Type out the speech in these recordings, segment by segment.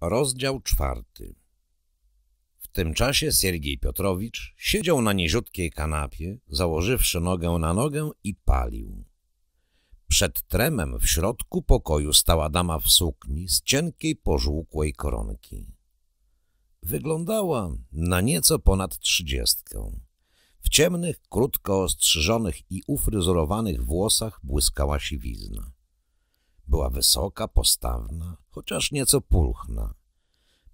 Rozdział czwarty W tym czasie Siergiej Piotrowicz siedział na niziutkiej kanapie, założywszy nogę na nogę i palił. Przed tremem w środku pokoju stała dama w sukni z cienkiej, pożółkłej koronki. Wyglądała na nieco ponad trzydziestkę. W ciemnych, krótko ostrzyżonych i ufryzurowanych włosach błyskała siwizna. Była wysoka, postawna, chociaż nieco pulchna.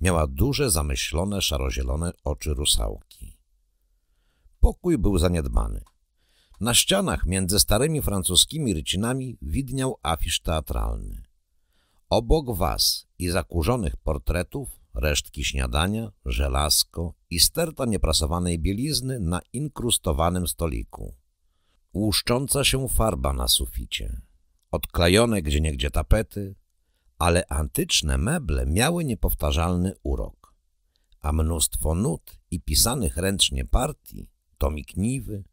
Miała duże, zamyślone, szarozielone oczy rusałki. Pokój był zaniedbany. Na ścianach między starymi francuskimi rycinami widniał afisz teatralny. Obok was i zakurzonych portretów resztki śniadania, żelazko i sterta nieprasowanej bielizny na inkrustowanym stoliku. Łuszcząca się farba na suficie, odklejone gdzieniegdzie tapety, ale antyczne meble miały niepowtarzalny urok, a mnóstwo nut i pisanych ręcznie partii, tomik niwy,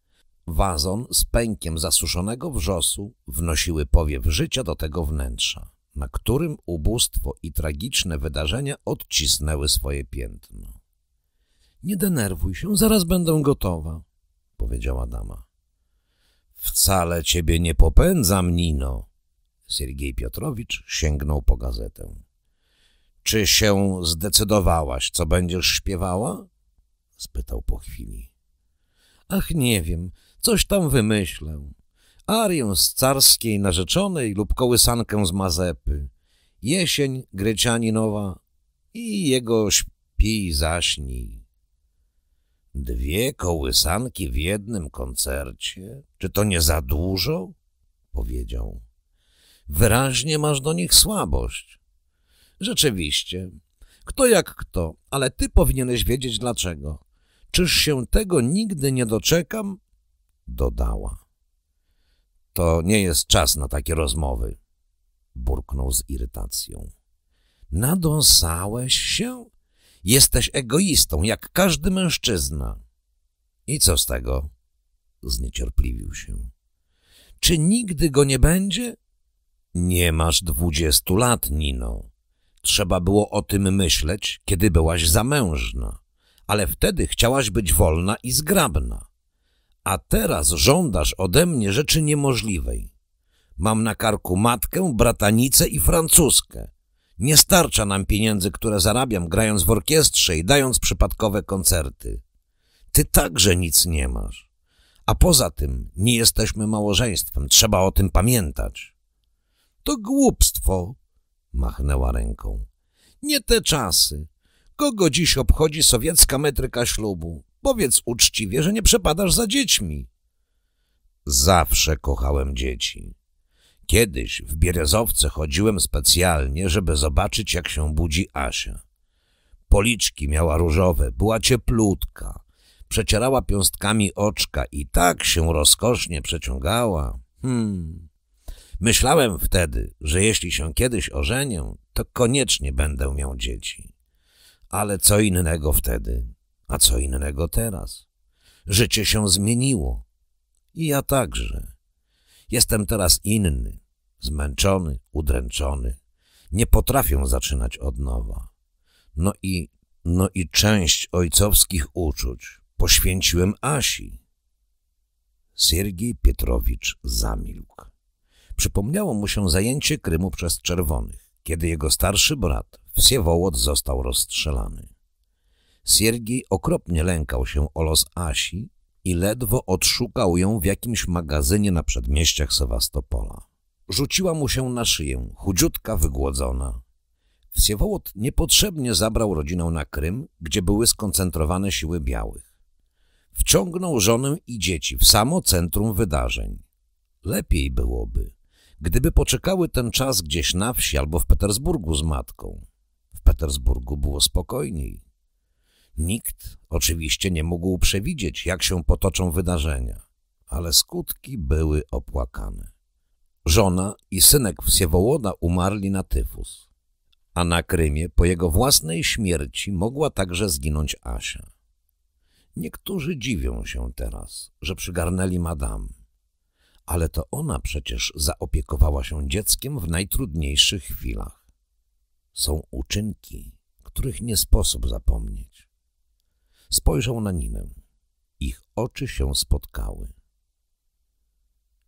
wazon z pękiem zasuszonego wrzosu wnosiły powiew życia do tego wnętrza, na którym ubóstwo i tragiczne wydarzenia odcisnęły swoje piętno. — Nie denerwuj się, zaraz będę gotowa — powiedziała dama. — Wcale ciebie nie popędzam, Nino. Siergiej Piotrowicz sięgnął po gazetę. — Czy się zdecydowałaś, co będziesz śpiewała? — spytał po chwili. — Ach, nie wiem, coś tam wymyślę. Arię z carskiej narzeczonej lub kołysankę z Mazepy. Jesień Grecianinowa i jego śpi zaśnij. Dwie kołysanki w jednym koncercie? Czy to nie za dużo? Powiedział. Wyraźnie masz do nich słabość. Rzeczywiście, kto jak kto, ale ty powinieneś wiedzieć dlaczego. Czyż się tego nigdy nie doczekam? Dodała. To nie jest czas na takie rozmowy, burknął z irytacją. Nadąsałeś się? Jesteś egoistą, jak każdy mężczyzna. I co z tego? Zniecierpliwił się. Czy nigdy go nie będzie? Nie masz dwudziestu lat, Nino. Trzeba było o tym myśleć, kiedy byłaś zamężna, ale wtedy chciałaś być wolna i zgrabna. A teraz żądasz ode mnie rzeczy niemożliwej. Mam na karku matkę, bratanicę i francuskę. Nie starcza nam pieniędzy, które zarabiam, grając w orkiestrze i dając przypadkowe koncerty. Ty także nic nie masz. A poza tym nie jesteśmy małżeństwem, trzeba o tym pamiętać. To głupstwo, machnęła ręką. Nie te czasy. Kogo dziś obchodzi sowiecka metryka ślubu? Powiedz uczciwie, że nie przepadasz za dziećmi. Zawsze kochałem dzieci. Kiedyś w Bierezowce chodziłem specjalnie, żeby zobaczyć, jak się budzi Asia. Policzki miała różowe, była cieplutka, przecierała piąstkami oczka i tak się rozkosznie przeciągała. Hmm. Myślałem wtedy, że jeśli się kiedyś ożenię, to koniecznie będę miał dzieci. Ale co innego wtedy, a co innego teraz. Życie się zmieniło. I ja także. Jestem teraz inny, zmęczony, udręczony. Nie potrafię zaczynać od nowa. No i, no i część ojcowskich uczuć poświęciłem Asi. Siergiej Pietrowicz zamilkł. Przypomniało mu się zajęcie Krymu przez Czerwonych, kiedy jego starszy brat, Wsiewołod, został rozstrzelany. Siergiej okropnie lękał się o los Asi i ledwo odszukał ją w jakimś magazynie na przedmieściach Sewastopola. Rzuciła mu się na szyję, chudziutka, wygłodzona. Wsiewołod niepotrzebnie zabrał rodzinę na Krym, gdzie były skoncentrowane siły białych. Wciągnął żonę i dzieci w samo centrum wydarzeń. Lepiej byłoby, gdyby poczekały ten czas gdzieś na wsi albo w Petersburgu z matką. W Petersburgu było spokojniej. Nikt oczywiście nie mógł przewidzieć, jak się potoczą wydarzenia, ale skutki były opłakane. Żona i synek Wsiewołoda umarli na tyfus, a na Krymie po jego własnej śmierci mogła także zginąć Asia. Niektórzy dziwią się teraz, że przygarnęli madam, ale to ona przecież zaopiekowała się dzieckiem w najtrudniejszych chwilach. Są uczynki, których nie sposób zapomnieć. Spojrzał na Ninę. Ich oczy się spotkały.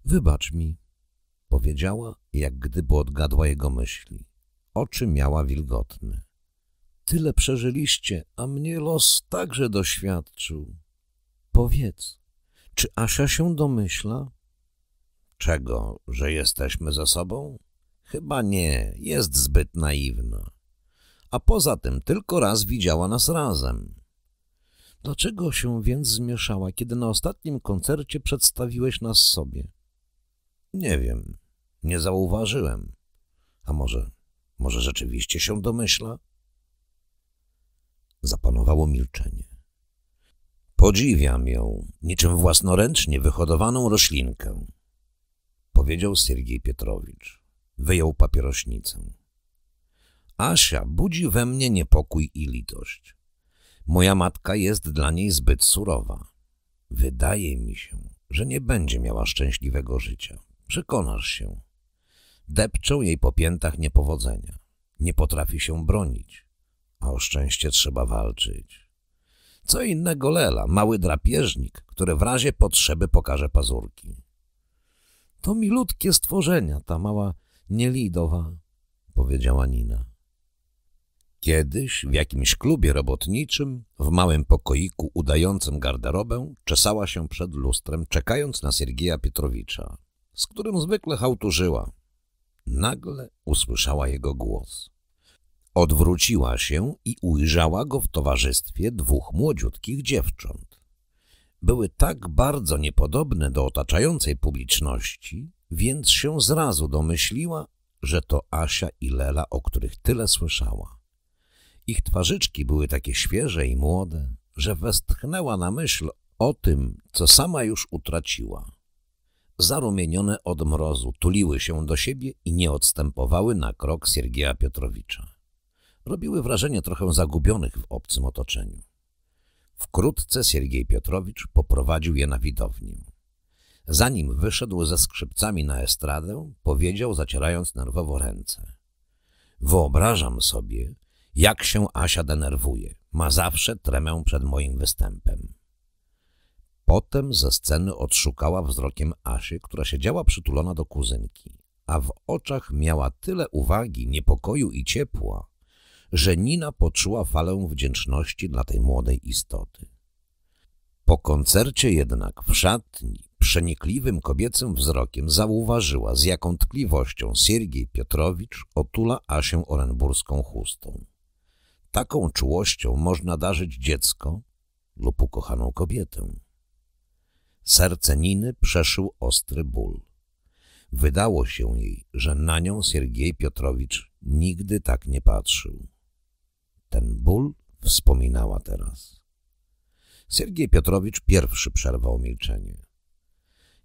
Wybacz mi, powiedziała, jak gdyby odgadła jego myśli. Oczy miała wilgotne. Tyle przeżyliście, a mnie los także doświadczył. Powiedz, czy Asia się domyśla? Czego, że jesteśmy ze sobą? Chyba nie, jest zbyt naiwna. A poza tym tylko raz widziała nas razem. Dlaczego się więc zmieszała, kiedy na ostatnim koncercie przedstawiłeś nas sobie? Nie wiem, nie zauważyłem. A może, może rzeczywiście się domyśla? Zapanowało milczenie. Podziwiam ją, niczym własnoręcznie wyhodowaną roślinkę, powiedział Siergiej Pietrowicz. Wyjął papierośnicę. Asia budzi we mnie niepokój i litość. Moja matka jest dla niej zbyt surowa. Wydaje mi się, że nie będzie miała szczęśliwego życia. Przekonasz się. Depczą jej po piętach niepowodzenia. Nie potrafi się bronić, a o szczęście trzeba walczyć. Co innego Lela, mały drapieżnik, który w razie potrzeby pokaże pazurki. To milutkie stworzenia, ta mała nielidowa, powiedziała Nina. Kiedyś w jakimś klubie robotniczym, w małym pokoiku udającym garderobę, czesała się przed lustrem, czekając na Siergieja Pietrowicza, z którym zwykle hałturzyła. Nagle usłyszała jego głos. Odwróciła się i ujrzała go w towarzystwie dwóch młodziutkich dziewcząt. Były tak bardzo niepodobne do otaczającej publiczności, więc się zrazu domyśliła, że to Asia i Lela, o których tyle słyszała. Ich twarzyczki były takie świeże i młode, że westchnęła na myśl o tym, co sama już utraciła. Zarumienione od mrozu tuliły się do siebie i nie odstępowały na krok Siergieja Piotrowicza. Robiły wrażenie trochę zagubionych w obcym otoczeniu. Wkrótce Siergiej Piotrowicz poprowadził je na widownię. Zanim wyszedł ze skrzypcami na estradę, powiedział, zacierając nerwowo ręce. Wyobrażam sobie, jak się Asia denerwuje. Ma zawsze tremę przed moim występem. Potem ze sceny odszukała wzrokiem Asię, która siedziała przytulona do kuzynki, a w oczach miała tyle uwagi, niepokoju i ciepła, że Nina poczuła falę wdzięczności dla tej młodej istoty. Po koncercie jednak w szatni przenikliwym kobiecym wzrokiem zauważyła, z jaką tkliwością Siergiej Piotrowicz otula Asię orenburską chustą. Taką czułością można darzyć dziecko lub ukochaną kobietę. Serce Niny przeszył ostry ból. Wydało się jej, że na nią Siergiej Piotrowicz nigdy tak nie patrzył. Ten ból wspominała teraz. Siergiej Piotrowicz pierwszy przerwał milczenie.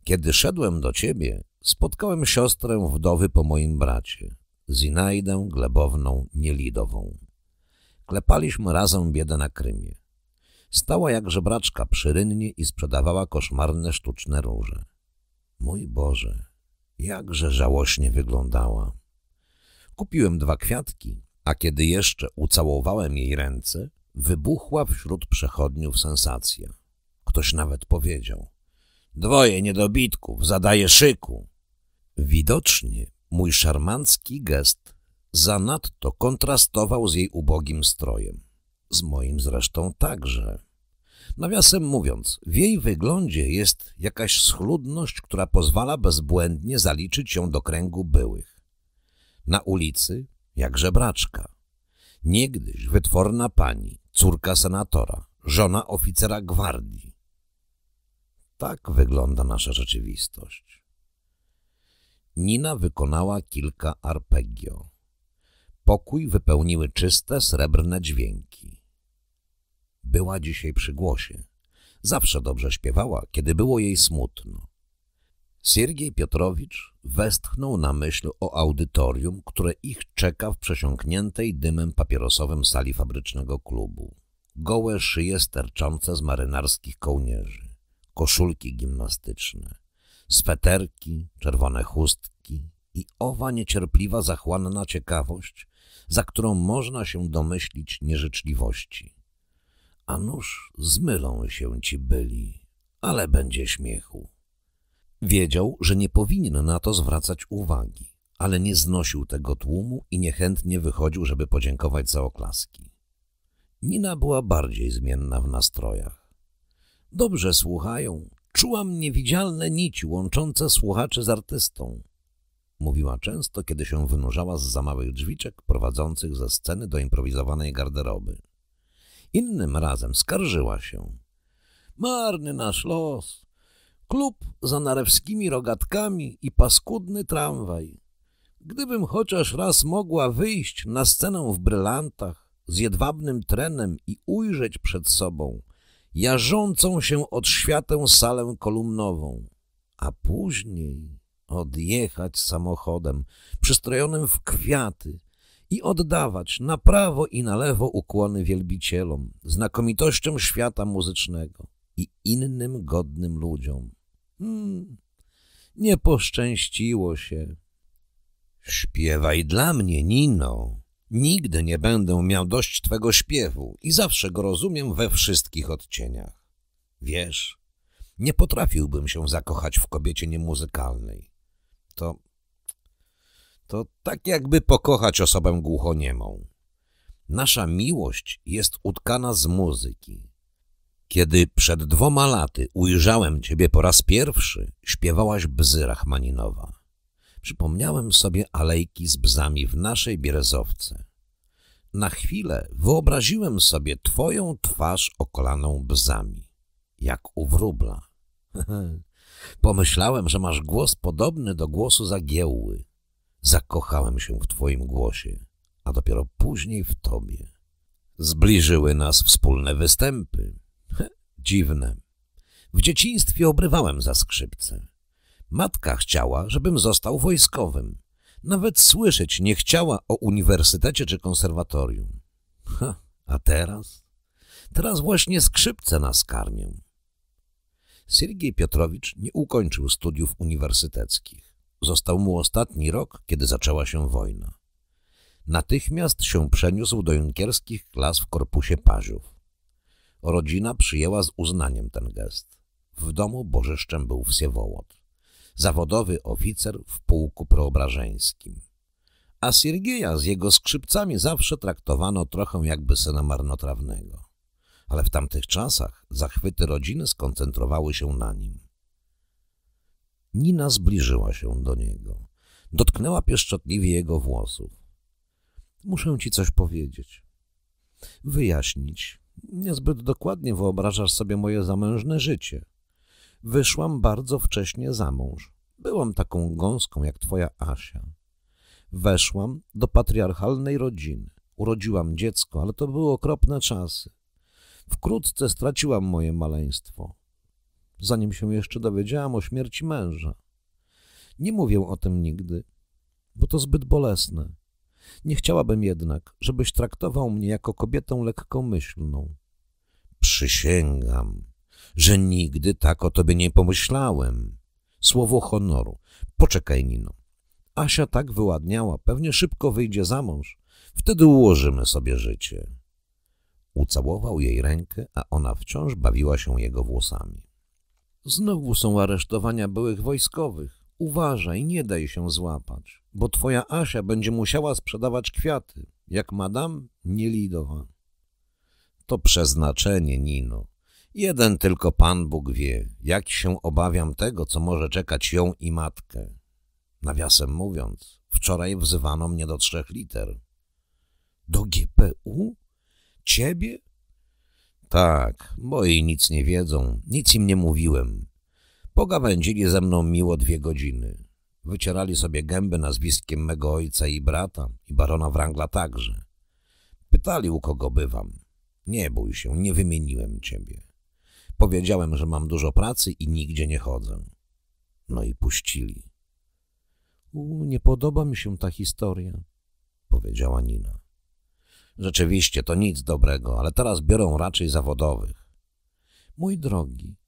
Kiedy szedłem do ciebie, spotkałem siostrę wdowy po moim bracie, Zinajdę Glebowną Nielidową. Klepaliśmy razem biedę na Krymie. Stała jak żebraczka przy rynnie i sprzedawała koszmarne sztuczne róże. Mój Boże, jakże żałośnie wyglądała. Kupiłem dwa kwiatki, a kiedy jeszcze ucałowałem jej ręce, wybuchła wśród przechodniów sensacja. Ktoś nawet powiedział – Dwoje niedobitków, zadaje szyku. Widocznie mój szarmancki gest zanadto kontrastował z jej ubogim strojem. Z moim zresztą także. Nawiasem mówiąc, w jej wyglądzie jest jakaś schludność, która pozwala bezbłędnie zaliczyć ją do kręgu byłych. Na ulicy jak żebraczka. Niegdyś wytworna pani, córka senatora, żona oficera gwardii. Tak wygląda nasza rzeczywistość. Nina wykonała kilka arpeggio. Pokój wypełniły czyste, srebrne dźwięki. Była dzisiaj przy głosie. Zawsze dobrze śpiewała, kiedy było jej smutno. Siergiej Piotrowicz westchnął na myśl o audytorium, które ich czeka w przesiąkniętej dymem papierosowym sali fabrycznego klubu. Gołe szyje sterczące z marynarskich kołnierzy, koszulki gimnastyczne, sweterki, czerwone chustki i owa niecierpliwa, zachłanna ciekawość, za którą można się domyślić nieżyczliwości. A nuż zmylą się ci byli, ale będzie śmiechu. Wiedział, że nie powinien na to zwracać uwagi, ale nie znosił tego tłumu i niechętnie wychodził, żeby podziękować za oklaski. Nina była bardziej zmienna w nastrojach. Dobrze słuchają, czułam niewidzialne nici łączące słuchaczy z artystą. Mówiła często, kiedy się wynurzała z za małych drzwiczek prowadzących ze sceny do improwizowanej garderoby. Innym razem skarżyła się. Marny nasz los. Klub za narewskimi rogatkami i paskudny tramwaj. Gdybym chociaż raz mogła wyjść na scenę w brylantach z jedwabnym trenem i ujrzeć przed sobą jarzącą się od światę salę kolumnową, a później odjechać samochodem przystrojonym w kwiaty i oddawać na prawo i na lewo ukłony wielbicielom, znakomitościom świata muzycznego i innym godnym ludziom. Hmm, nie poszczęściło się. Śpiewaj dla mnie, Nino. Nigdy nie będę miał dość twego śpiewu i zawsze go rozumiem we wszystkich odcieniach. Wiesz, nie potrafiłbym się zakochać w kobiecie niemuzykalnej. To to tak jakby pokochać osobę głuchoniemą. Nasza miłość jest utkana z muzyki. Kiedy przed dwoma laty ujrzałem ciebie po raz pierwszy, śpiewałaś bzy Rachmaninowa. Przypomniałem sobie alejki z bzami w naszej Bierezowce. Na chwilę wyobraziłem sobie twoją twarz okolaną bzami, jak u wróbla. Pomyślałem, że masz głos podobny do głosu Zagiełły. Zakochałem się w twoim głosie, a dopiero później w tobie. Zbliżyły nas wspólne występy. Dziwne. W dzieciństwie obrywałem za skrzypce. Matka chciała, żebym został wojskowym. Nawet słyszeć nie chciała o uniwersytecie czy konserwatorium. Ha, a teraz? Teraz właśnie skrzypce nas karmią. Siergiej Piotrowicz nie ukończył studiów uniwersyteckich. Został mu ostatni rok, kiedy zaczęła się wojna. Natychmiast się przeniósł do junkierskich klas w korpusie paziów. Rodzina przyjęła z uznaniem ten gest. W domu bożyszczem był Wsiewołod, zawodowy oficer w pułku preobrażeńskim. A Siergieja z jego skrzypcami zawsze traktowano trochę jakby syna marnotrawnego. Ale w tamtych czasach zachwyty rodziny skoncentrowały się na nim. Nina zbliżyła się do niego. Dotknęła pieszczotliwie jego włosów. Muszę ci coś powiedzieć. Wyjaśnić. Niezbyt dokładnie wyobrażasz sobie moje zamężne życie. Wyszłam bardzo wcześnie za mąż. Byłam taką gąską jak twoja Asia. Weszłam do patriarchalnej rodziny. Urodziłam dziecko, ale to były okropne czasy. Wkrótce straciłam moje maleństwo zanim się jeszcze dowiedziałam o śmierci męża. Nie mówię o tym nigdy, bo to zbyt bolesne. Nie chciałabym jednak, żebyś traktował mnie jako kobietę lekkomyślną. Przysięgam, że nigdy tak o tobie nie pomyślałem. Słowo honoru. Poczekaj, Nino. Asia tak wyładniała, pewnie szybko wyjdzie za mąż. Wtedy ułożymy sobie życie. Ucałował jej rękę, a ona wciąż bawiła się jego włosami. Znowu są aresztowania byłych wojskowych. Uważaj, nie daj się złapać, bo twoja Asia będzie musiała sprzedawać kwiaty, jak madam Nielidowa. To przeznaczenie, Nino. Jeden tylko Pan Bóg wie, jak się obawiam tego, co może czekać ją i matkę. Nawiasem mówiąc, wczoraj wzywano mnie do trzech liter. Do GPU? Ciebie? Tak, moi nic nie wiedzą, nic im nie mówiłem. Pogawędzili ze mną miło dwie godziny. Wycierali sobie gęby nazwiskiem mego ojca i brata i barona Wrangla także. Pytali, u kogo bywam. Nie bój się, nie wymieniłem ciebie. Powiedziałem, że mam dużo pracy i nigdzie nie chodzę. No i puścili. U, nie podoba mi się ta historia, powiedziała Nina. Rzeczywiście, to nic dobrego, ale teraz biorą raczej zawodowych. Mój drogi,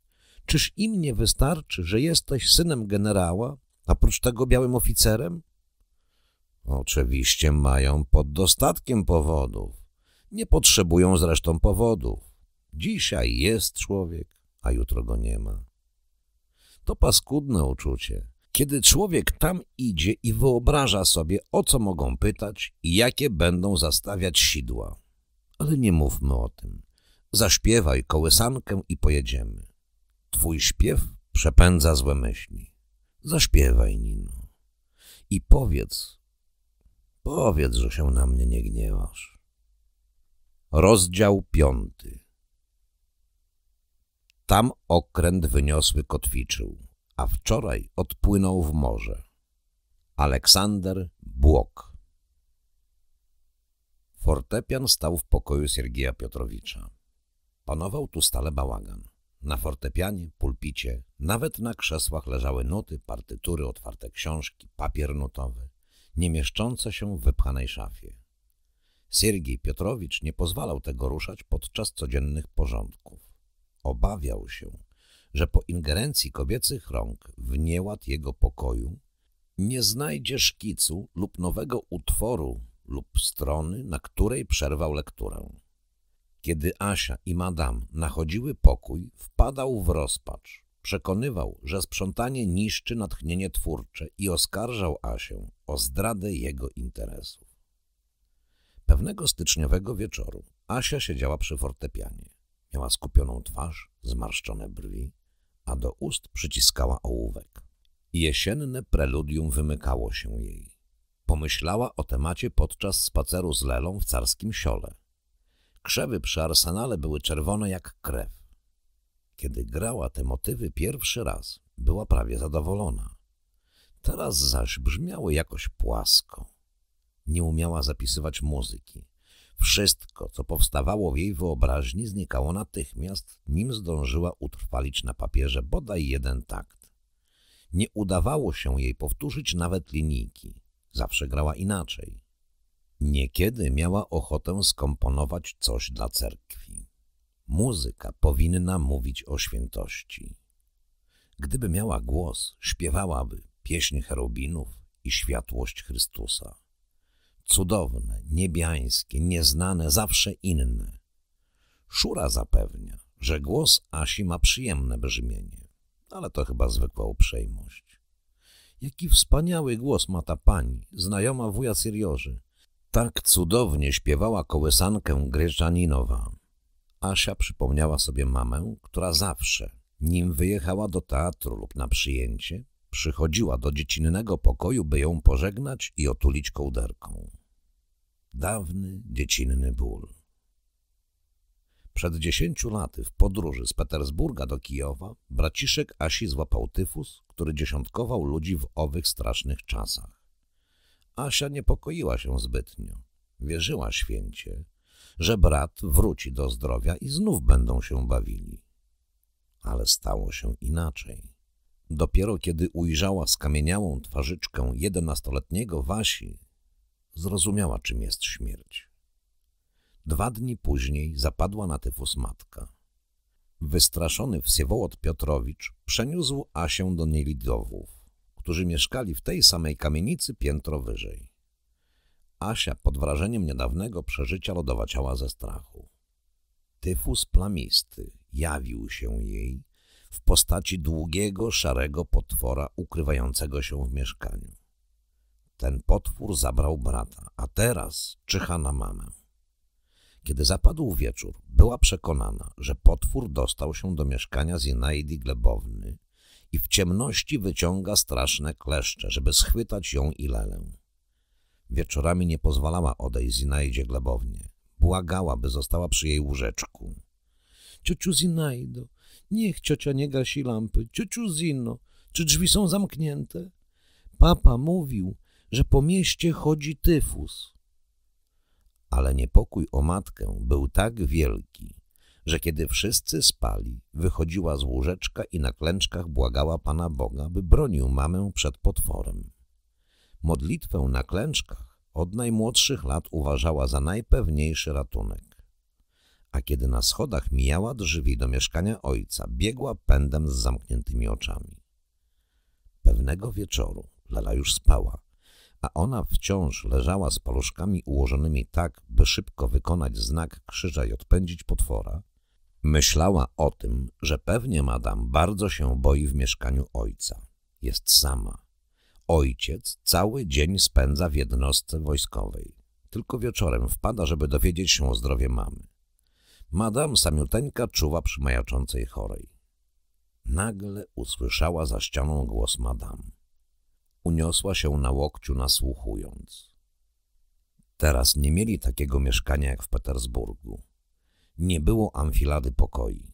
czyż im nie wystarczy, że jesteś synem generała, a prócz tego białym oficerem? Oczywiście mają pod dostatkiem powodów. Nie potrzebują zresztą powodów. Dzisiaj jest człowiek, a jutro go nie ma. To paskudne uczucie, kiedy człowiek tam idzie i wyobraża sobie, o co mogą pytać i jakie będą zastawiać sidła. Ale nie mówmy o tym. Zaśpiewaj kołysankę i pojedziemy. Twój śpiew przepędza złe myśli. Zaśpiewaj, Nino. I powiedz, powiedz, że się na mnie nie gniewasz. Rozdział piąty Tam okręt wyniosły kotwiczył, a wczoraj odpłynął w morze. Aleksander Błok Fortepian stał w pokoju Siergieja Piotrowicza. Panował tu stale bałagan. Na fortepianie, pulpicie, nawet na krzesłach leżały nuty, partytury, otwarte książki, papier nutowy, nie mieszczące się w wypchanej szafie. Siergiej Piotrowicz nie pozwalał tego ruszać podczas codziennych porządków. Obawiał się, że po ingerencji kobiecych rąk w nieład jego pokoju nie znajdzie szkicu lub nowego utworu lub strony, na której przerwał lekturę. Kiedy Asia i Madame nachodziły pokój, wpadał w rozpacz. Przekonywał, że sprzątanie niszczy natchnienie twórcze i oskarżał Asię o zdradę jego interesów. Pewnego styczniowego wieczoru Asia siedziała przy fortepianie. Miała skupioną twarz, zmarszczone brwi, a do ust przyciskała ołówek. Jesienne preludium wymykało się jej. Pomyślała o temacie podczas spaceru z Lelą w carskim siole. Krzewy przy arsenale były czerwone jak krew. Kiedy grała te motywy pierwszy raz, była prawie zadowolona. Teraz zaś brzmiały jakoś płasko. Nie umiała zapisywać muzyki. Wszystko, co powstawało w jej wyobraźni, znikało natychmiast, nim zdążyła utrwalić na papierze bodaj jeden takt. Nie udawało się jej powtórzyć nawet linijki. Zawsze grała inaczej. Niekiedy miała ochotę skomponować coś dla cerkwi. Muzyka powinna mówić o świętości. Gdyby miała głos, śpiewałaby pieśń cherubinów i światłość Chrystusa. Cudowne, niebiańskie, nieznane, zawsze inne. Szura zapewnia, że głos Asi ma przyjemne brzmienie, ale to chyba zwykła uprzejmość. Jaki wspaniały głos ma ta pani, znajoma wuja Syrioży. Tak cudownie śpiewała kołysankę Gryczaninowa. Asia przypomniała sobie mamę, która zawsze, nim wyjechała do teatru lub na przyjęcie, przychodziła do dziecinnego pokoju, by ją pożegnać i otulić kołderką. Dawny, dziecinny ból. Przed dziesięciu laty w podróży z Petersburga do Kijowa braciszek Asi złapał tyfus, który dziesiątkował ludzi w owych strasznych czasach. Asia niepokoiła się zbytnio. Wierzyła święcie, że brat wróci do zdrowia i znów będą się bawili. Ale stało się inaczej. Dopiero kiedy ujrzała skamieniałą twarzyczkę jedenastoletniego Wasi, zrozumiała, czym jest śmierć. Dwa dni później zapadła na tyfus matka. Wystraszony Wsiewołod Piotrowicz przeniósł Asię do Nielidowów którzy mieszkali w tej samej kamienicy piętro wyżej. Asia pod wrażeniem niedawnego przeżycia lodowaciała ze strachu. Tyfus plamisty jawił się jej w postaci długiego, szarego potwora ukrywającego się w mieszkaniu. Ten potwór zabrał brata, a teraz czyha na mamę. Kiedy zapadł wieczór, była przekonana, że potwór dostał się do mieszkania Zinaidi Glebowny i w ciemności wyciąga straszne kleszcze, żeby schwytać ją i Lelę. Wieczorami nie pozwalała odejść Zinaidzie Glebownie. Błagała, by została przy jej łóżeczku. Ciociu Zinaido, niech ciocia nie gasi lampy. Ciociu Zino, czy drzwi są zamknięte? Papa mówił, że po mieście chodzi tyfus. Ale niepokój o matkę był tak wielki, że kiedy wszyscy spali, wychodziła z łóżeczka i na klęczkach błagała Pana Boga, by bronił mamę przed potworem. Modlitwę na klęczkach od najmłodszych lat uważała za najpewniejszy ratunek. A kiedy na schodach mijała drzwi do mieszkania ojca, biegła pędem z zamkniętymi oczami. Pewnego wieczoru, Lala już spała, a ona wciąż leżała z paluszkami ułożonymi tak, by szybko wykonać znak krzyża i odpędzić potwora, myślała o tym, że pewnie madam bardzo się boi w mieszkaniu ojca. Jest sama. Ojciec cały dzień spędza w jednostce wojskowej. Tylko wieczorem wpada, żeby dowiedzieć się o zdrowie mamy. Madam samiuteńka czuwa przy majaczącej chorej. Nagle usłyszała za ścianą głos madam. Uniosła się na łokciu nasłuchując. Teraz nie mieli takiego mieszkania jak w Petersburgu. Nie było amfilady pokoi.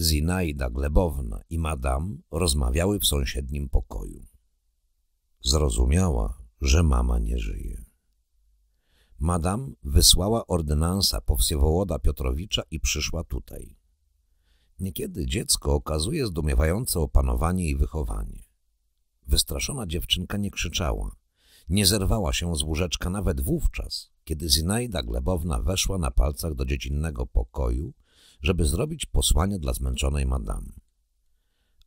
Zinaida Glebowna i madam rozmawiały w sąsiednim pokoju. Zrozumiała, że mama nie żyje. Madam wysłała ordynansa po Wsiewołoda Piotrowicza i przyszła tutaj. Niekiedy dziecko okazuje zdumiewające opanowanie i wychowanie. Wystraszona dziewczynka nie krzyczała, nie zerwała się z łóżeczka nawet wówczas, kiedy Zinaida Glebowna weszła na palcach do dziecinnego pokoju, żeby zrobić posłanie dla zmęczonej madam.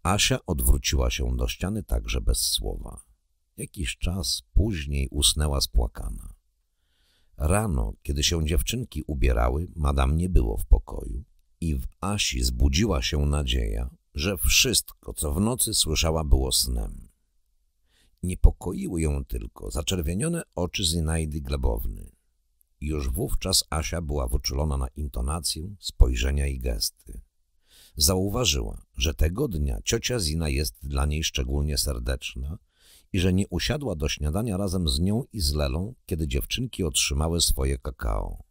Asia odwróciła się do ściany także bez słowa. Jakiś czas później usnęła spłakana. Rano, kiedy się dziewczynki ubierały, madam nie było w pokoju i w Asi zbudziła się nadzieja, że wszystko, co w nocy słyszała, było snem. Niepokoiły ją tylko zaczerwienione oczy Zinajdy Glebowny. Już wówczas Asia była wyczulona na intonację, spojrzenia i gesty. Zauważyła, że tego dnia ciocia Zina jest dla niej szczególnie serdeczna i że nie usiadła do śniadania razem z nią i z Lelą, kiedy dziewczynki otrzymały swoje kakao.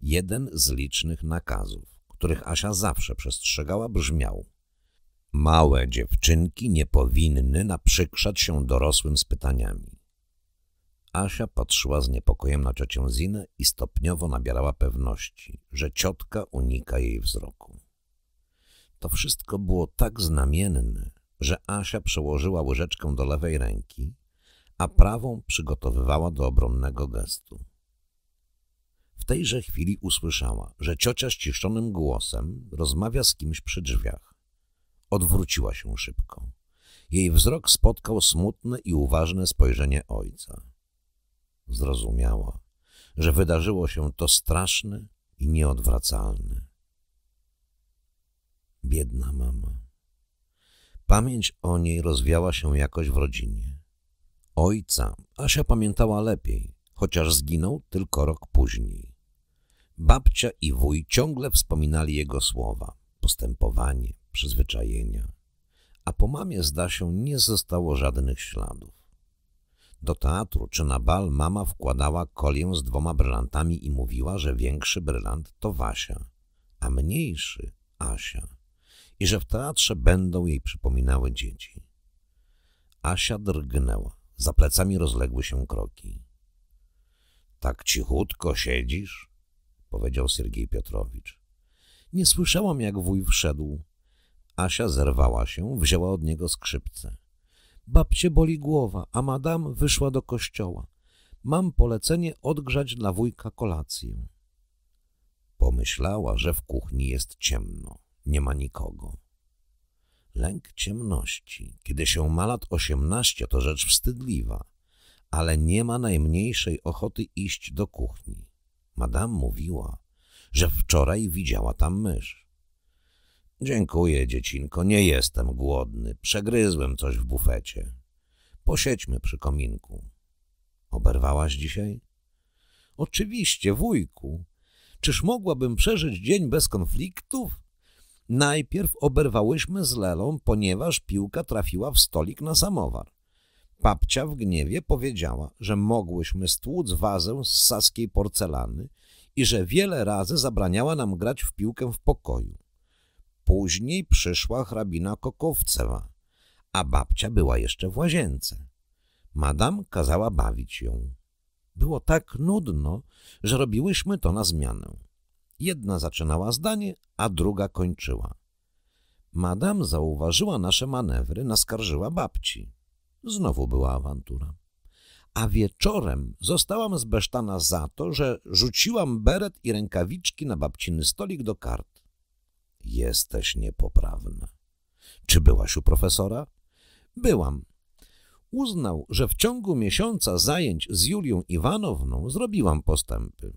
Jeden z licznych nakazów, których Asia zawsze przestrzegała, brzmiał Małe dziewczynki nie powinny naprzykrzać się dorosłym z pytaniami. Asia patrzyła z niepokojem na ciocię Zinę i stopniowo nabierała pewności, że ciotka unika jej wzroku. To wszystko było tak znamienne, że Asia przełożyła łyżeczkę do lewej ręki, a prawą przygotowywała do obronnego gestu. W tejże chwili usłyszała, że ciocia ściszonym głosem rozmawia z kimś przy drzwiach. Odwróciła się szybko. Jej wzrok spotkał smutne i uważne spojrzenie ojca. Zrozumiała, że wydarzyło się to straszne i nieodwracalne. Biedna mama. Pamięć o niej rozwiała się jakoś w rodzinie. Ojca Asia pamiętała lepiej, chociaż zginął tylko rok później. Babcia i wuj ciągle wspominali jego słowa, postępowanie, przyzwyczajenia, a po mamie, zda się, nie zostało żadnych śladów. Do teatru czy na bal mama wkładała kolię z dwoma brylantami i mówiła, że większy brylant to Wasia, a mniejszy Asia i że w teatrze będą jej przypominały dzieci. Asia drgnęła. Za plecami rozległy się kroki. — Tak cichutko siedzisz? — powiedział Siergiej Piotrowicz. Nie słyszałam, jak wuj wszedł. Asia zerwała się, wzięła od niego skrzypce. Babcie boli głowa, a madam wyszła do kościoła. Mam polecenie odgrzać dla wujka kolację. Pomyślała, że w kuchni jest ciemno nie ma nikogo. Lęk ciemności, kiedy się ma lat osiemnaście, to rzecz wstydliwa, ale nie ma najmniejszej ochoty iść do kuchni. Madame mówiła, że wczoraj widziała tam mysz. Dziękuję, dziecinko, nie jestem głodny. Przegryzłem coś w bufecie. Posiedźmy przy kominku. Oberwałaś dzisiaj? Oczywiście, wujku. Czyż mogłabym przeżyć dzień bez konfliktów? Najpierw oberwałyśmy z Lelą, ponieważ piłka trafiła w stolik na samowar. Babcia w gniewie powiedziała, że mogłyśmy stłuc wazę z saskiej porcelany i że wiele razy zabraniała nam grać w piłkę w pokoju. Później przyszła hrabina Kokowcewa, a babcia była jeszcze w łazience. Madam kazała bawić ją. Było tak nudno, że robiłyśmy to na zmianę. Jedna zaczynała zdanie, a druga kończyła. Madam zauważyła nasze manewry, naskarżyła babci. Znowu była awantura. A wieczorem zostałam zbesztana za to, że rzuciłam beret i rękawiczki na babciny stolik do kart. Jesteś niepoprawna. Czy byłaś u profesora? Byłam. Uznał, że w ciągu miesiąca zajęć z Julią Iwanowną zrobiłam postępy,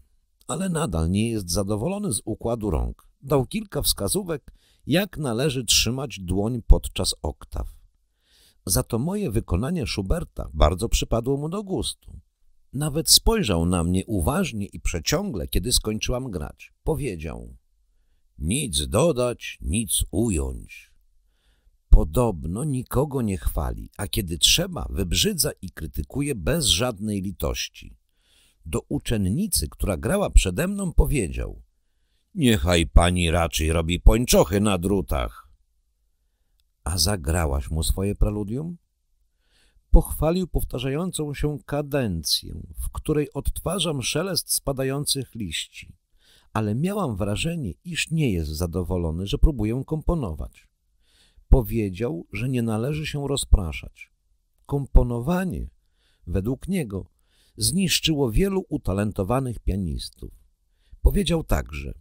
ale nadal nie jest zadowolony z układu rąk. Dał kilka wskazówek, jak należy trzymać dłoń podczas oktaw. Za to moje wykonanie Schuberta bardzo przypadło mu do gustu. Nawet spojrzał na mnie uważnie i przeciągle, kiedy skończyłam grać. Powiedział, nic dodać, nic ująć. Podobno nikogo nie chwali, a kiedy trzeba, wybrzydza i krytykuje bez żadnej litości. Do uczennicy, która grała przede mną, powiedział Niechaj pani raczej robi pończochy na drutach. A zagrałaś mu swoje preludium? Pochwalił powtarzającą się kadencję, w której odtwarzam szelest spadających liści, ale miałam wrażenie, iż nie jest zadowolony, że próbuję komponować. Powiedział, że nie należy się rozpraszać. Komponowanie, według niego, zniszczyło wielu utalentowanych pianistów. Powiedział także,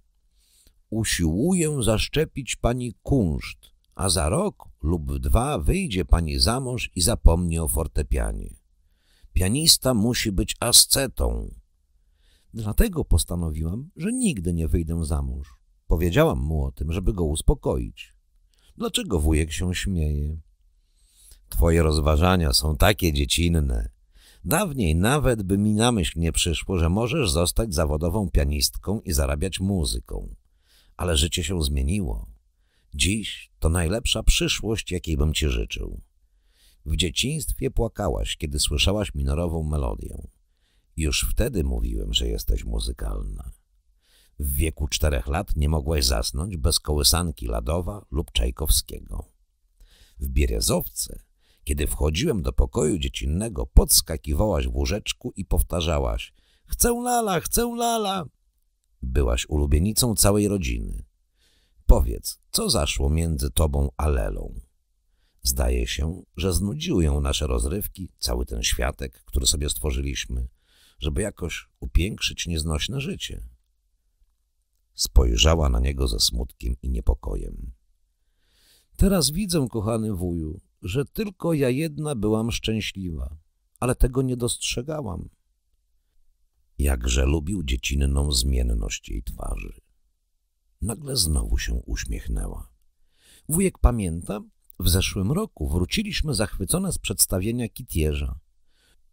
usiłuję zaszczepić pani kunszt, a za rok lub dwa wyjdzie pani za mąż i zapomni o fortepianie. Pianista musi być ascetą. Dlatego postanowiłam, że nigdy nie wyjdę za mąż. Powiedziałam mu o tym, żeby go uspokoić. Dlaczego wujek się śmieje? Twoje rozważania są takie dziecinne. Dawniej nawet by mi na myśl nie przyszło, że możesz zostać zawodową pianistką i zarabiać muzyką. Ale życie się zmieniło. Dziś to najlepsza przyszłość, jakiej bym ci życzył. W dzieciństwie płakałaś, kiedy słyszałaś minorową melodię. Już wtedy mówiłem, że jesteś muzykalna. W wieku czterech lat nie mogłaś zasnąć bez kołysanki Ladowa lub Czajkowskiego. W Bierezowce, kiedy wchodziłem do pokoju dziecinnego, podskakiwałaś w łóżeczku i powtarzałaś — chcę lala, chcę lala! Byłaś ulubienicą całej rodziny. Powiedz, co zaszło między tobą a Lelą? Zdaje się, że znudziły ją nasze rozrywki, cały ten światek, który sobie stworzyliśmy, żeby jakoś upiększyć nieznośne życie. Spojrzała na niego ze smutkiem i niepokojem. Teraz widzę, kochany wuju, że tylko ja jedna byłam szczęśliwa, ale tego nie dostrzegałam. Jakże lubił dziecinną zmienność jej twarzy. Nagle znowu się uśmiechnęła. Wujek pamięta, w zeszłym roku wróciliśmy zachwycone z przedstawienia Kitierza.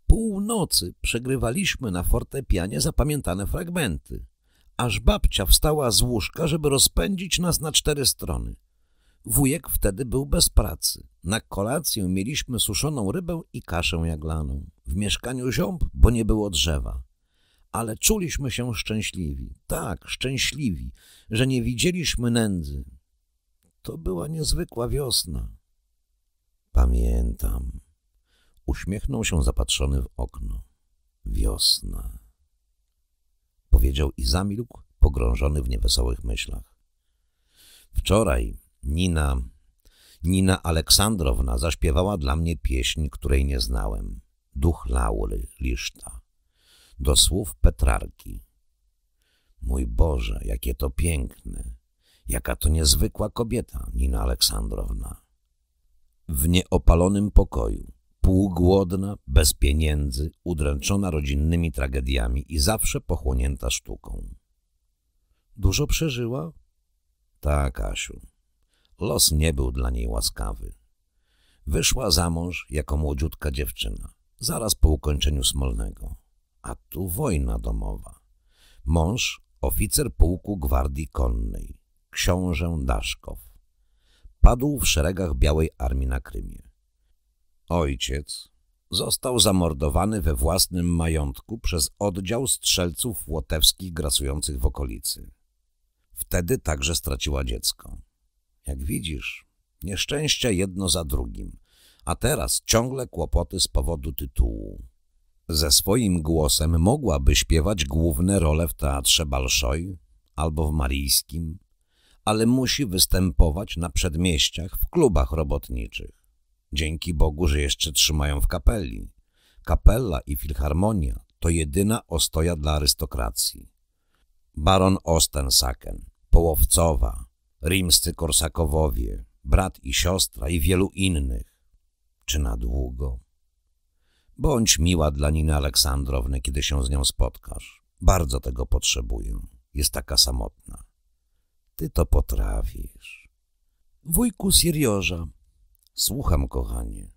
Północy przegrywaliśmy na fortepianie zapamiętane fragmenty, aż babcia wstała z łóżka, żeby rozpędzić nas na cztery strony. Wujek wtedy był bez pracy. Na kolację mieliśmy suszoną rybę i kaszę jaglaną. W mieszkaniu ziąb, bo nie było drzewa ale czuliśmy się szczęśliwi, tak, szczęśliwi, że nie widzieliśmy nędzy. To była niezwykła wiosna. Pamiętam. Uśmiechnął się zapatrzony w okno. Wiosna. Powiedział i zamilkł, pogrążony w niewesołych myślach. Wczoraj Nina, Nina Aleksandrowna zaśpiewała dla mnie pieśń, której nie znałem. Duch Laury, Liszta do słów Petrarki. Mój Boże, jakie to piękne, jaka to niezwykła kobieta, Nina Aleksandrowna. W nieopalonym pokoju, półgłodna, bez pieniędzy, udręczona rodzinnymi tragediami i zawsze pochłonięta sztuką. Dużo przeżyła? Tak, Asiu. Los nie był dla niej łaskawy. Wyszła za mąż jako młodziutka dziewczyna, zaraz po ukończeniu Smolnego a tu wojna domowa. Mąż, oficer pułku gwardii konnej, książę Daszkow. Padł w szeregach Białej Armii na Krymie. Ojciec został zamordowany we własnym majątku przez oddział strzelców łotewskich grasujących w okolicy. Wtedy także straciła dziecko. Jak widzisz, nieszczęścia jedno za drugim, a teraz ciągle kłopoty z powodu tytułu. Ze swoim głosem mogłaby śpiewać główne role w teatrze Balszoj albo w Marijskim, ale musi występować na przedmieściach w klubach robotniczych. Dzięki Bogu, że jeszcze trzymają w kapeli. Kapella i filharmonia to jedyna ostoja dla arystokracji. Baron Ostensaken, Połowcowa, rimscy Korsakowowie, brat i siostra i wielu innych. Czy na długo? Bądź miła dla Niny Aleksandrowny, kiedy się z nią spotkasz. Bardzo tego potrzebuję. Jest taka samotna. Ty to potrafisz. Wujku Siriorza. Słucham, kochanie.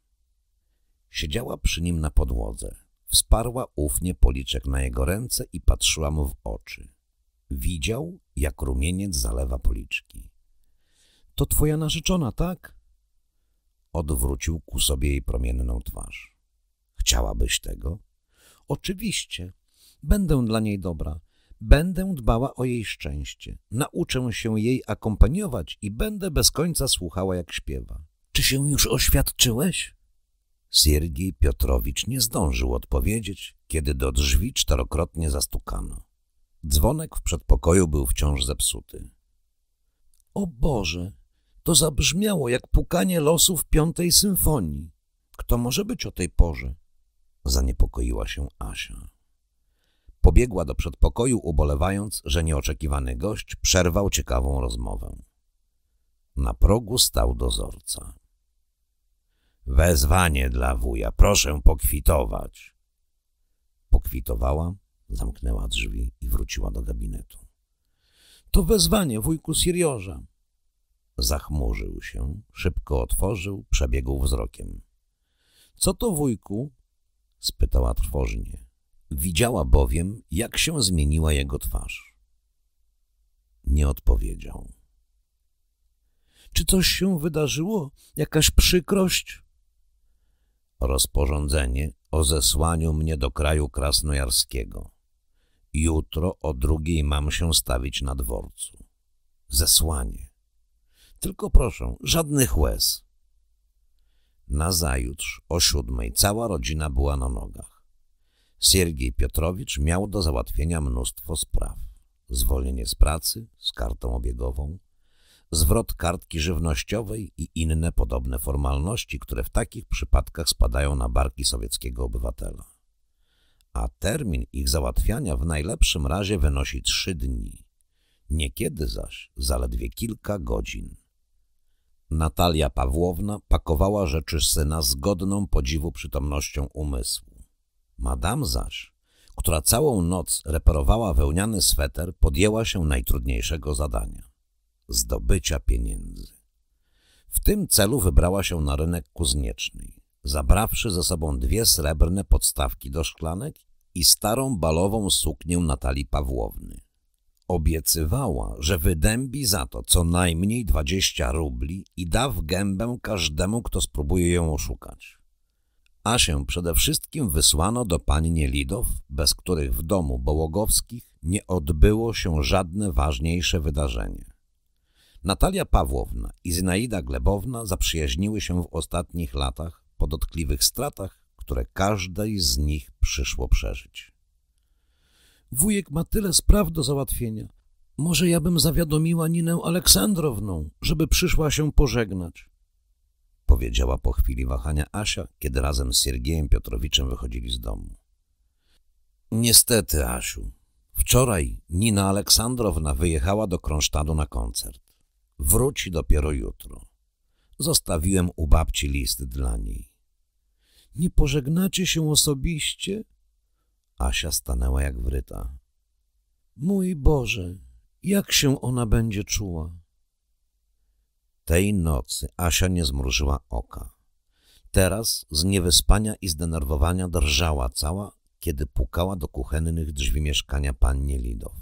Siedziała przy nim na podłodze. Wsparła ufnie policzek na jego ręce i patrzyła mu w oczy. Widział, jak rumieniec zalewa policzki. To twoja narzeczona, tak? Odwrócił ku sobie jej promienną twarz. Chciałabyś tego? Oczywiście. Będę dla niej dobra. Będę dbała o jej szczęście. Nauczę się jej akompaniować i będę bez końca słuchała, jak śpiewa. Czy się już oświadczyłeś? Siergiej Piotrowicz nie zdążył odpowiedzieć, kiedy do drzwi czterokrotnie zastukano. Dzwonek w przedpokoju był wciąż zepsuty. O Boże, to zabrzmiało jak pukanie losów piątej symfonii. Kto może być o tej porze? Zaniepokoiła się Asia. Pobiegła do przedpokoju, ubolewając, że nieoczekiwany gość przerwał ciekawą rozmowę. Na progu stał dozorca. Wezwanie dla wuja, proszę pokwitować. Pokwitowała, zamknęła drzwi i wróciła do gabinetu. To wezwanie, wujku Siriorza. Zachmurzył się, szybko otworzył, przebiegł wzrokiem. Co to, wujku? spytała trwożnie. Widziała bowiem, jak się zmieniła jego twarz. Nie odpowiedział. Czy coś się wydarzyło? Jakaś przykrość? Rozporządzenie o zesłaniu mnie do kraju krasnojarskiego. Jutro o drugiej mam się stawić na dworcu. Zesłanie. Tylko proszę, żadnych łez. Nazajutrz o siódmej cała rodzina była na nogach. Siergiej Piotrowicz miał do załatwienia mnóstwo spraw. Zwolnienie z pracy, z kartą obiegową, zwrot kartki żywnościowej i inne podobne formalności, które w takich przypadkach spadają na barki sowieckiego obywatela. A termin ich załatwiania w najlepszym razie wynosi trzy dni, niekiedy zaś zaledwie kilka godzin. Natalia Pawłowna pakowała rzeczy syna z godną podziwu przytomnością umysłu. Madame zaś, która całą noc reperowała wełniany sweter, podjęła się najtrudniejszego zadania – zdobycia pieniędzy. W tym celu wybrała się na rynek kuznieczny, zabrawszy ze sobą dwie srebrne podstawki do szklanek i starą balową suknię Natalii Pawłowny. Obiecywała, że wydębi za to co najmniej dwadzieścia rubli i da w gębę każdemu, kto spróbuje ją oszukać. A się przede wszystkim wysłano do pań Lidow, bez których w domu Bołogowskich nie odbyło się żadne ważniejsze wydarzenie. Natalia Pawłowna i Zinaida Glebowna zaprzyjaźniły się w ostatnich latach po dotkliwych stratach, które każdej z nich przyszło przeżyć. Wujek ma tyle spraw do załatwienia. Może ja bym zawiadomiła Ninę Aleksandrowną, żeby przyszła się pożegnać. Powiedziała po chwili wahania Asia, kiedy razem z Siergiejem Piotrowiczem wychodzili z domu. Niestety, Asiu, wczoraj Nina Aleksandrowna wyjechała do Kronsztadu na koncert. Wróci dopiero jutro. Zostawiłem u babci list dla niej. Nie pożegnacie się osobiście? Asia stanęła jak wryta. Mój Boże, jak się ona będzie czuła? Tej nocy Asia nie zmrużyła oka. Teraz z niewyspania i zdenerwowania drżała cała, kiedy pukała do kuchennych drzwi mieszkania pannie Lidow.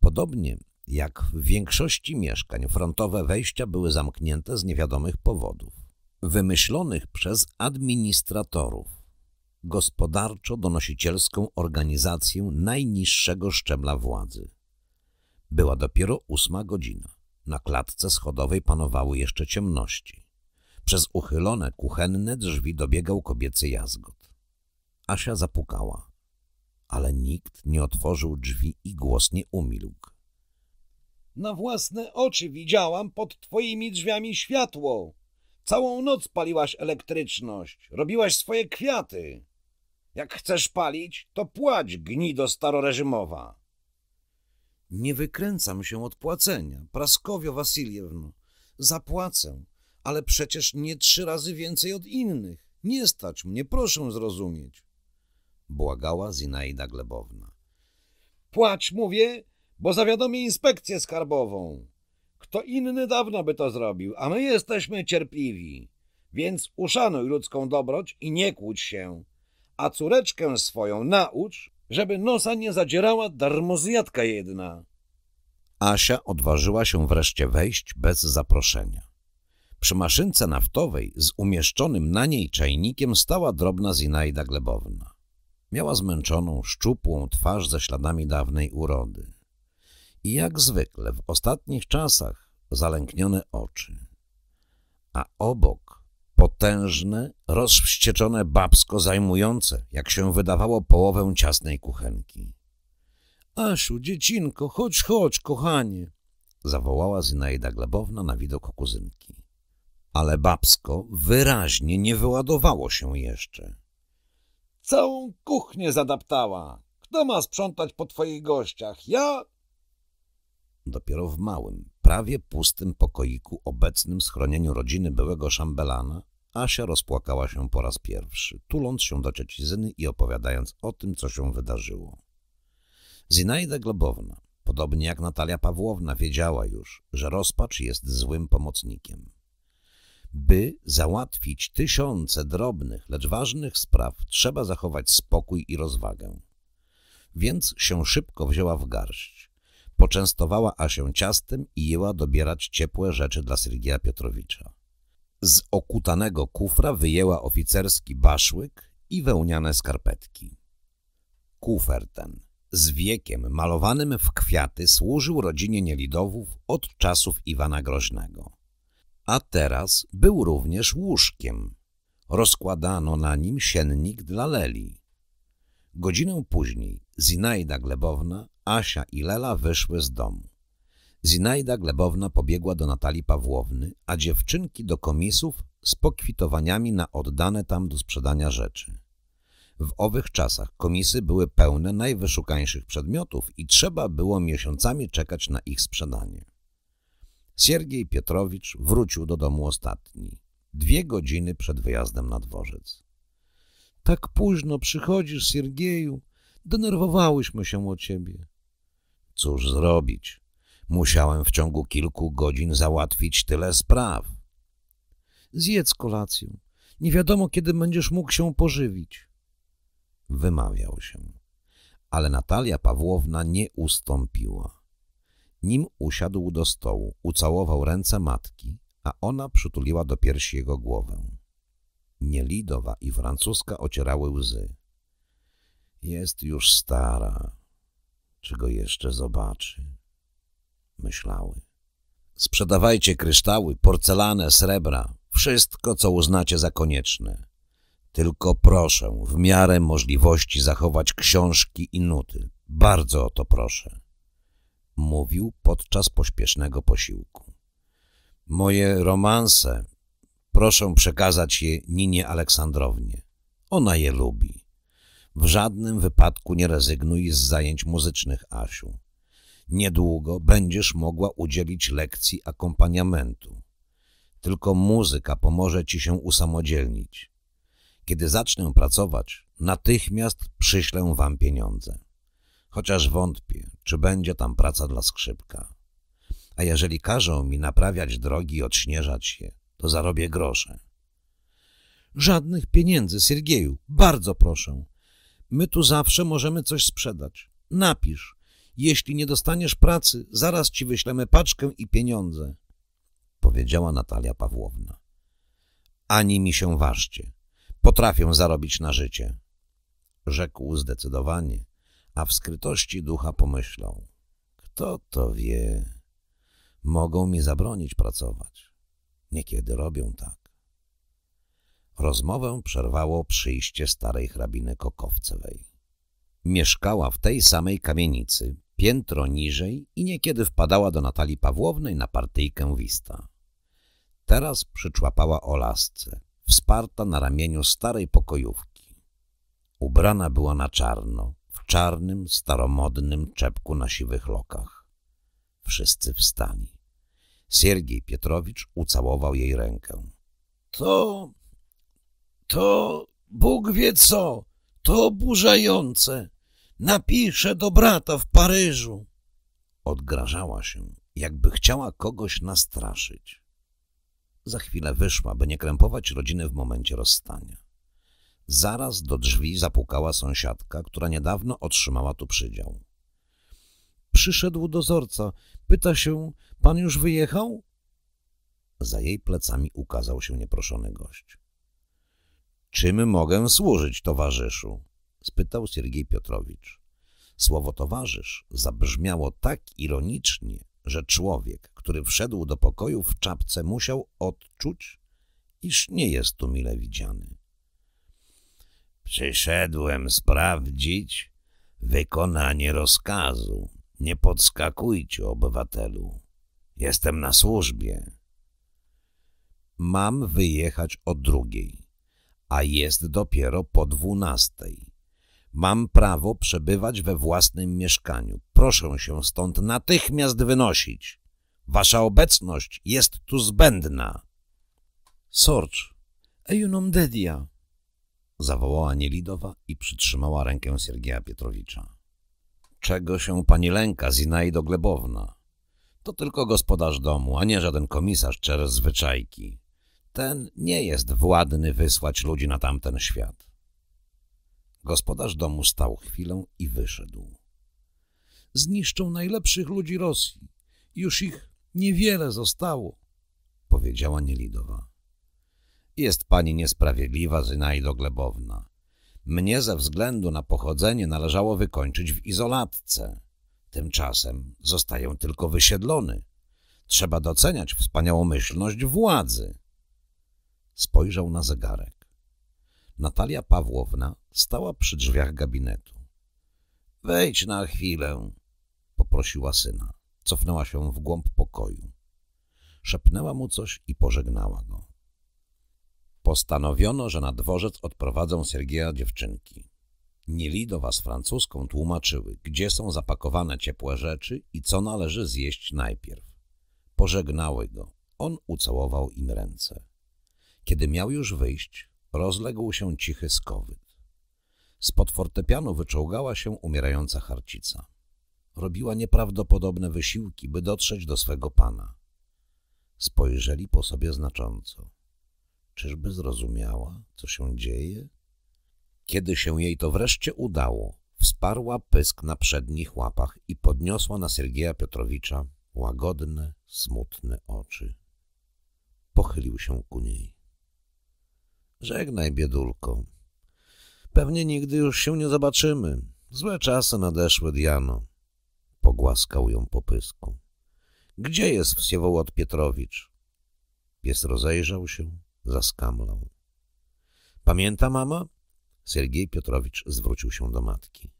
Podobnie jak w większości mieszkań, frontowe wejścia były zamknięte z niewiadomych powodów, wymyślonych przez administratorów gospodarczo-donosicielską organizację najniższego szczebla władzy. Była dopiero ósma godzina. Na klatce schodowej panowały jeszcze ciemności. Przez uchylone kuchenne drzwi dobiegał kobiecy jazgot. Asia zapukała, ale nikt nie otworzył drzwi i głos nie umilkł. Na własne oczy widziałam pod twoimi drzwiami światło. Całą noc paliłaś elektryczność, robiłaś swoje kwiaty. Jak chcesz palić, to płać, gnido staroreżimowa. Nie wykręcam się od płacenia, Praskowio Wasiljewno. Zapłacę, ale przecież nie trzy razy więcej od innych. Nie stać mnie, proszę zrozumieć. Błagała Zinaida Glebowna. Płać, mówię, bo zawiadomię inspekcję skarbową. Kto inny dawno by to zrobił, a my jesteśmy cierpliwi. Więc uszanuj ludzką dobroć i nie kłóć się. A córeczkę swoją naucz, żeby nosa nie zadzierała darmozjadka jedna. Asia odważyła się wreszcie wejść bez zaproszenia. Przy maszynce naftowej z umieszczonym na niej czajnikiem stała drobna Zinaida Glebowna. Miała zmęczoną, szczupłą twarz ze śladami dawnej urody. I jak zwykle w ostatnich czasach zalęknione oczy. A obok potężne, rozwścieczone babsko zajmujące, jak się wydawało, połowę ciasnej kuchenki. Asiu, dziecinko, chodź, chodź, kochanie, zawołała Zinaida Glebowna na widok kuzynki. Ale babsko wyraźnie nie wyładowało się jeszcze. Całą kuchnię zadaptała. Kto ma sprzątać po twoich gościach? Ja? Dopiero w małym, prawie pustym pokoiku obecnym schronieniu rodziny byłego szambelana Asia rozpłakała się po raz pierwszy, tuląc się do cioci Zyny i opowiadając o tym, co się wydarzyło. Zinaida Glebowna, podobnie jak Natalia Pawłowna, wiedziała już, że rozpacz jest złym pomocnikiem. By załatwić tysiące drobnych, lecz ważnych spraw, trzeba zachować spokój i rozwagę. Więc się szybko wzięła w garść. Poczęstowała Asię ciastem i jęła dobierać ciepłe rzeczy dla Sergieja Piotrowicza. Z okutanego kufra wyjęła oficerski baszłyk i wełniane skarpetki. Kufer ten z wiekiem malowanym w kwiaty służył rodzinie Nielidowów od czasów Iwana Groźnego. A teraz był również łóżkiem. Rozkładano na nim siennik dla Leli. Godzinę później Zinaida Glebowna, Asia i Lela wyszły z domu. Zinaida Glebowna pobiegła do Natalii Pawłowny, a dziewczynki do komisów z pokwitowaniami na oddane tam do sprzedania rzeczy. W owych czasach komisy były pełne najwyszukańszych przedmiotów i trzeba było miesiącami czekać na ich sprzedanie. Siergiej Pietrowicz wrócił do domu ostatni, dwie godziny przed wyjazdem na dworzec. — Tak późno przychodzisz, Siergieju. Denerwowałyśmy się o ciebie. — Cóż zrobić? Musiałem w ciągu kilku godzin załatwić tyle spraw. — Zjedz kolację. Nie wiadomo, kiedy będziesz mógł się pożywić. Wymawiał się. Ale Natalia Pawłowna nie ustąpiła. Nim usiadł do stołu, ucałował ręce matki, a ona przytuliła do piersi jego głowę. Nielidowa i francuska ocierały łzy. Jest już stara. Czy go jeszcze zobaczy? Myślały. Sprzedawajcie kryształy, porcelanę, srebra, wszystko, co uznacie za konieczne. Tylko proszę, w miarę możliwości zachować książki i nuty. Bardzo o to proszę mówił podczas pośpiesznego posiłku. Moje romanse proszę przekazać je Ninie Aleksandrownie. Ona je lubi. W żadnym wypadku nie rezygnuj z zajęć muzycznych, Asiu. Niedługo będziesz mogła udzielić lekcji akompaniamentu. Tylko muzyka pomoże ci się usamodzielnić. Kiedy zacznę pracować, natychmiast przyślę wam pieniądze chociaż wątpię, czy będzie tam praca dla skrzypka. A jeżeli każą mi naprawiać drogi i odśnieżać je, to zarobię grosze. Żadnych pieniędzy, Siergieju, bardzo proszę. My tu zawsze możemy coś sprzedać. Napisz. Jeśli nie dostaniesz pracy, zaraz ci wyślemy paczkę i pieniądze, powiedziała Natalia Pawłowna. Ani mi się ważcie. Potrafię zarobić na życie. Rzekł zdecydowanie a w skrytości ducha pomyślał. Kto to wie? Mogą mi zabronić pracować. Niekiedy robią tak. Rozmowę przerwało przyjście starej hrabiny Kokowcewej. Mieszkała w tej samej kamienicy, piętro niżej i niekiedy wpadała do Natalii Pawłownej na partyjkę wista. Teraz przyczłapała o lasce, wsparta na ramieniu starej pokojówki. Ubrana była na czarno, czarnym, staromodnym czepku na siwych lokach. Wszyscy wstali. Siergiej Pietrowicz ucałował jej rękę. To... To Bóg wie co, to oburzające. Napiszę do brata w Paryżu. Odgrażała się, jakby chciała kogoś nastraszyć. Za chwilę wyszła, by nie krępować rodziny w momencie rozstania. Zaraz do drzwi zapukała sąsiadka, która niedawno otrzymała tu przydział. Przyszedł dozorca. Pyta się, pan już wyjechał? Za jej plecami ukazał się nieproszony gość. Czym mogę służyć, towarzyszu? spytał Siergiej Piotrowicz. Słowo towarzysz zabrzmiało tak ironicznie, że człowiek, który wszedł do pokoju w czapce, musiał odczuć, iż nie jest tu mile widziany. Przyszedłem sprawdzić wykonanie rozkazu. Nie podskakujcie, obywatelu. Jestem na służbie. Mam wyjechać o drugiej, a jest dopiero po dwunastej. Mam prawo przebywać we własnym mieszkaniu. Proszę się stąd natychmiast wynosić. Wasza obecność jest tu zbędna. Sorcz, ejunum dedia, zawołała Nielidowa i przytrzymała rękę Siergieja Pietrowicza. Czego się pani lęka, Zinaido Glebowna? To tylko gospodarz domu, a nie żaden komisarz czer zwyczajki. Ten nie jest władny wysłać ludzi na tamten świat. Gospodarz domu stał chwilę i wyszedł. Zniszczą najlepszych ludzi Rosji. Już ich niewiele zostało, powiedziała Nielidowa. Jest pani niesprawiedliwa, Zynaido Glebowna. Mnie ze względu na pochodzenie należało wykończyć w izolatce. Tymczasem zostaję tylko wysiedlony. Trzeba doceniać wspaniałomyślność władzy. Spojrzał na zegarek. Natalia Pawłowna stała przy drzwiach gabinetu. — Wejdź na chwilę — poprosiła syna. Cofnęła się w głąb pokoju. Szepnęła mu coś i pożegnała go. Postanowiono, że na dworzec odprowadzą Sergieja dziewczynki. Nielidowa z francuską tłumaczyły, gdzie są zapakowane ciepłe rzeczy i co należy zjeść najpierw. Pożegnały go. On ucałował im ręce. Kiedy miał już wyjść, rozległ się cichy skowyt. Spod fortepianu wyczołgała się umierająca harcica. Robiła nieprawdopodobne wysiłki, by dotrzeć do swego pana. Spojrzeli po sobie znacząco. Czyżby zrozumiała, co się dzieje? Kiedy się jej to wreszcie udało, wsparła pysk na przednich łapach i podniosła na Sergieja Piotrowicza łagodne, smutne oczy. Pochylił się ku niej. Żegnaj, biedulko. Pewnie nigdy już się nie zobaczymy. Złe czasy nadeszły, Diano. Pogłaskał ją po pysku. Gdzie jest Wsiewołod Pietrowicz? Pies rozejrzał się, zaskamlał. Pamięta mama? Sergiej Piotrowicz zwrócił się do matki.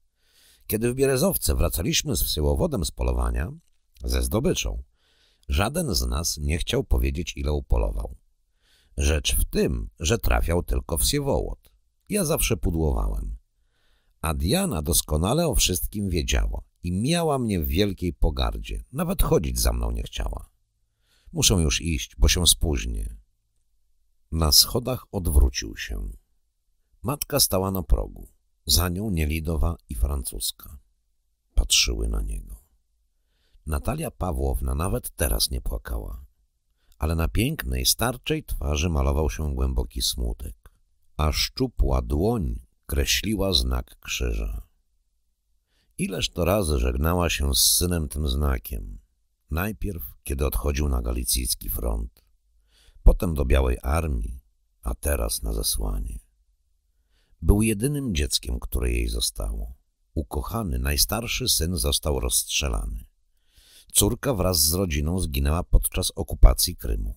Kiedy w Bierezowce wracaliśmy z Wsiełowodem z polowania, ze zdobyczą, żaden z nas nie chciał powiedzieć, ile upolował. Rzecz w tym, że trafiał tylko Wsiewołod. Ja zawsze pudłowałem. A Diana doskonale o wszystkim wiedziała i miała mnie w wielkiej pogardzie. Nawet chodzić za mną nie chciała. Muszę już iść, bo się spóźnię. Na schodach odwrócił się. Matka stała na progu. Za nią Nielidowa i francuska. Patrzyły na niego. Natalia Pawłowna nawet teraz nie płakała, ale na pięknej, starczej twarzy malował się głęboki smutek, a szczupła dłoń kreśliła znak krzyża. Ileż to razy żegnała się z synem tym znakiem. Najpierw, kiedy odchodził na galicyjski front, potem do Białej Armii, a teraz na zesłanie. Był jedynym dzieckiem, które jej zostało. Ukochany, najstarszy syn został rozstrzelany. Córka wraz z rodziną zginęła podczas okupacji Krymu.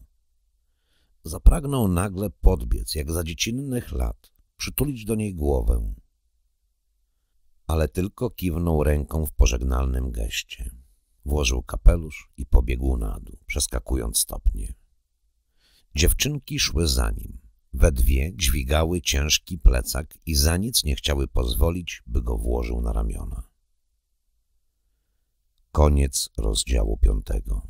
Zapragnął nagle podbiec, jak za dziecinnych lat, przytulić do niej głowę. Ale tylko kiwnął ręką w pożegnalnym geście. Włożył kapelusz i pobiegł na dół, przeskakując stopnie. Dziewczynki szły za nim. We dwie dźwigały ciężki plecak i za nic nie chciały pozwolić, by go włożył na ramiona. Koniec rozdziału piątego.